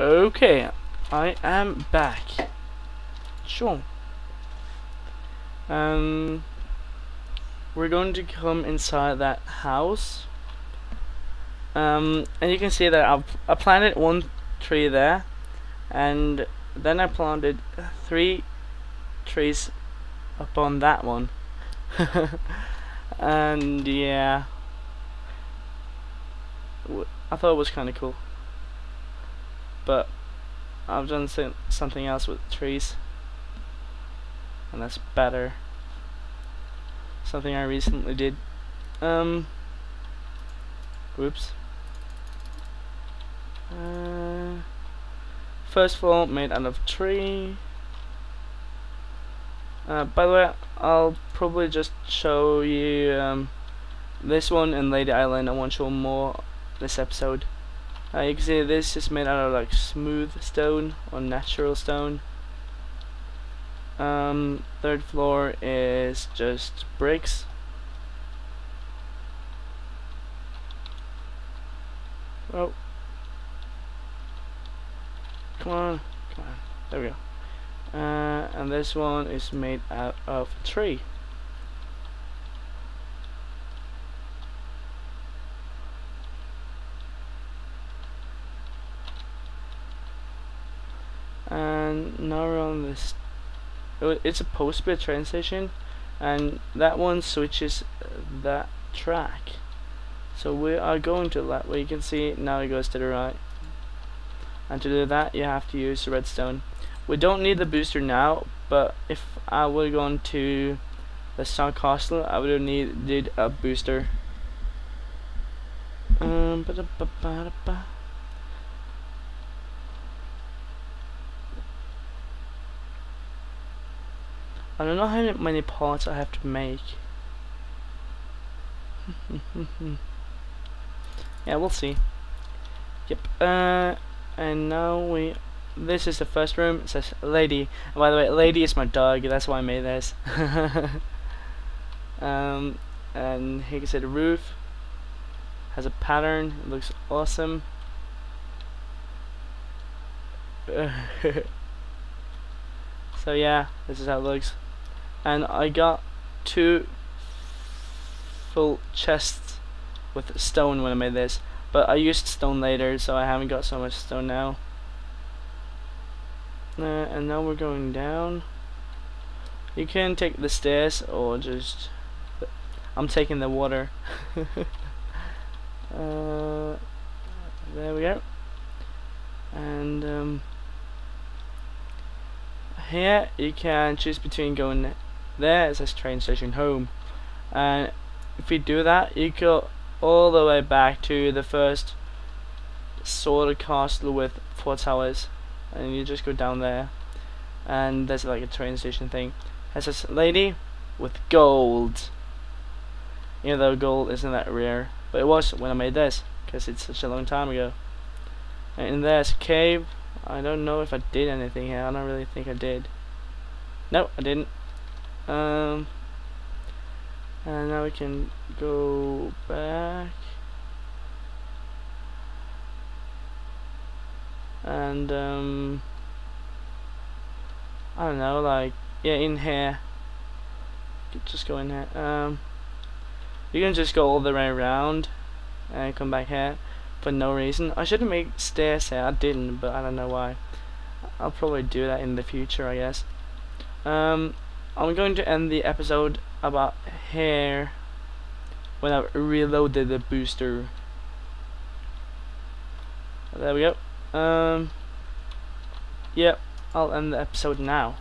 Okay, I am back. Sure. Um, we're going to come inside that house. Um, and you can see that I've I planted one tree there, and then I planted three trees upon that one. and yeah, I thought it was kind of cool. But I've done some- something else with trees, and that's better. Something I recently did. Um. Whoops. Uh, first floor made out of tree. Uh, by the way, I'll probably just show you um, this one in Lady Island. I won't show more this episode. Uh, you can see this is made out of like smooth stone or natural stone. Um, third floor is just bricks. Oh. Come on, come on. There we go. Uh, and this one is made out of tree. And now we're on this. It's a train station, and that one switches that track. So we are going to that way. You can see now it goes to the right. And to do that, you have to use redstone. We don't need the booster now, but if I were going to the Star Castle, I would have needed a booster. Um, ba-da-ba-ba-da-ba. I don't know how many parts I have to make. yeah, we'll see. Yep. Uh, and now we. This is the first room. It says lady. And by the way, lady is my dog. That's why I made this. um, and here you can see the roof has a pattern. It looks awesome. so yeah, this is how it looks. And I got two full chests with stone when I made this. But I used stone later, so I haven't got so much stone now. Uh, and now we're going down. You can take the stairs or just... I'm taking the water. uh, there we go. And um, here you can choose between going there, it says train station home. And if you do that, you go all the way back to the first sort of castle with four towers and you just go down there. And there's like a train station thing. It says lady with gold. You know though gold isn't that rare but it was when I made this because it's such a long time ago. And there's cave I don't know if I did anything here. I don't really think I did. No I didn't um and now we can go back. And um I don't know like yeah in here. Just go in here. Um you can just go all the way around and come back here for no reason. I should have made stairs here. I didn't but I don't know why. I'll probably do that in the future I guess. Um I'm going to end the episode about here when I've reloaded the booster there we go um, yep, I'll end the episode now.